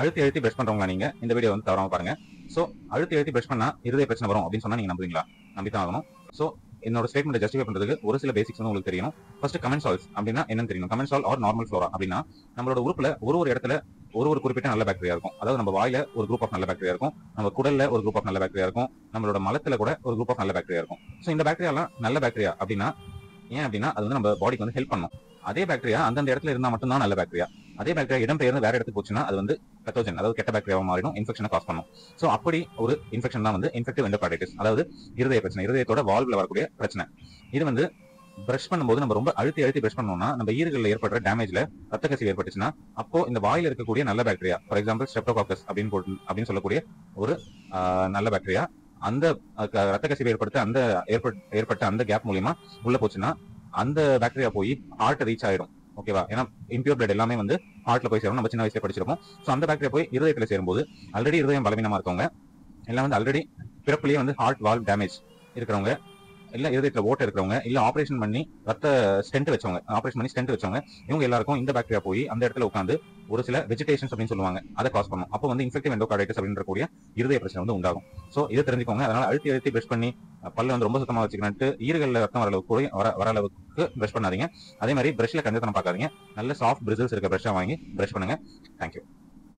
அழுத்தி அழுத்தி பிரஷ் பண்றவங்களா நீங்க? இந்த வீடியோ வந்து தவறாம பாருங்க. சோ அழுத்தி அழுத்தி பிரஷ் பண்ணா இருதய பிரச்சனை வரும் அப்படின்னு சொன்னா நீங்க நம்புவீங்களா? நம்பி தான் ஆகணும். சோ என்னோட ஸ்டேட்மெண்ட் ஜஸ்டிஃபை பண்றதுக்கு ஒரு சில பேசிக்ஸ் வந்து உங்களுக்கு தெரியணும். ஃபர்ஸ்ட் கமெண்ட் சால்ஸ் அப்படின்னா என்னன்னு தெரியணும். கமெண்ட் சால் ஆர் நார்மல் ஃப்ளோரா அப்படின்னா நம்மளோட உறுப்புல ஒரு ஒரு இடத்துல ஒரு ஒரு குறிப்பிட்ட நல்ல பாக்டீரியா இருக்கும். அதாவது நம்ம வாயில ஒரு குரூப் ஆஃப் நல்ல பாக்டீரியா இருக்கும். நம்ம குடல்ல ஒரு குரூப் ஆஃப் நல்ல பாக்டீரியா இருக்கும். நம்மளோட மலத்துல கூட ஒரு குரூப் ஆஃப் நல்ல பாக்டீரியா இருக்கும். சோ இந்த பாக்டீரியாலாம் நல்ல பாக்டீரியா அப்படின்னா ஏன் அப்படின்னா அது வந்து நம்ம பாடிக்கு வந்து ஹெல்ப் பண்ணும். அதே பாக்டீரியா அந்தந்த இடத்துல இருந்தா மட்டும்தான் நல்ல பாக்டீரியா அதே பாக்டீரியா இடம் பெயர்ந்து வேற இடத்துக்கு போச்சுன்னா அது வந்து பெத்தோஜன் அதாவது கெட்ட பாக்டீரியாவா மாறிடும் இன்ஃபெக்ஷனை காஸ் பண்ணும். சோ அப்படி ஒரு இன்ஃபெக்ஷன் தான் வந்து இன்ஃபெக்டிவ் எண்டோகார்டைட்டிஸ் அதாவது இருதய பிரச்சனை இருதயத்தோட வால்வ்ல வரக்கூடிய பிரச்சனை. இது வந்து பிரஷ் பண்ணும்போது நம்ம ரொம்ப அழுத்தி அழுத்தி பிரஷ் பண்ணோம்னா நம்ம ஈரல்ல ஏற்படுற டேமேஜ்ல ரத்த கசிவு ஏற்பட்டுச்சுன்னா அப்போ இந்த வாயில இருக்கக்கூடிய நல்ல பாக்டீரியா ஃபார் எக்ஸாம்பிள் ஸ்டெப்டோகாக்கஸ் அப்படின்னு போட்டு- அப்படின்னு சொல்லக்கூடிய ஒரு நல்ல பாக்டீரியா அந்த ரத்த கசிவு ஏற்படுத்த அந்த ஏற்பட்- ஏற்பட்ட அந்த கேப் மூலியமா உள்ள போச்சுன்னா அந்த பாக்டீரியா போய் ஹார்ட் ரீச் ஆயிடும். ஓகேவா ஏன்னா இம்பியூர் பிளட் எல்லாமே வந்து ஹார்ட்ல போய் சேரும். நம்ம சின்ன வயசுல படிச்சிருப்போம். ஸோ அந்த பாக்டீரியா போய் இருதயத்தில் சேரும்போது ஆல்ரெடி இருதயம் பலவீனமா இருக்கவங்க எல்லாம் வந்து ஆல்ரெடி பிறப்புலேயே வந்து ஹார்ட் வால் டேமேஜ் இருக்கிறவங்க இல்ல இருதயத்தில் ஓட்டை இருக்கிறவங்க இல்ல ஆபரேஷன் பண்ணி ரத்த ஸ்டென்ட் வச்சவங்க ஆபரேஷன் பண்ணி ஸ்டென்ட் வச்சவங்க இவங்க எல்லாருக்கும் இந்த பாக்டீரியா போய் அந்த இடத்துல உட்காந்து ஒரு சில வெஜிடேஷன்ஸ் அப்படின்னு சொல்லுவாங்க. அதை காஸ் பண்ணும். அப்போ வந்து இன்ஃபெக்டிவ் எண்டோகார்டைட்டிஸ் அப்படின்ற கூடிய இருதய பிரச்சனை வந்து உண்டாகும். ஸோ இதை தெரிஞ்சுக்கோங்க. அதனால அழுத்தி அழுத்தி பிரஷ் பண்ணி பல்ல வந்து ரொம்ப சுத்தமாக வச்சுக்கணும்ட்டு ஈரல்ல ரத்தம் வர அளவுக்கு கூட வர வர அளவுக்கு பிரஷ் பண்ணாதீங்க. அதே மாதிரி பிரஷ்ல கஞ்சத்தனம் பார்க்காதீங்க. நல்ல சாஃப்ட் பிரிசல்ஸ் இருக்க பிரஷ்ஷா வாங்கி பிரஷ் பண்ணுங்க. தேங்க்யூ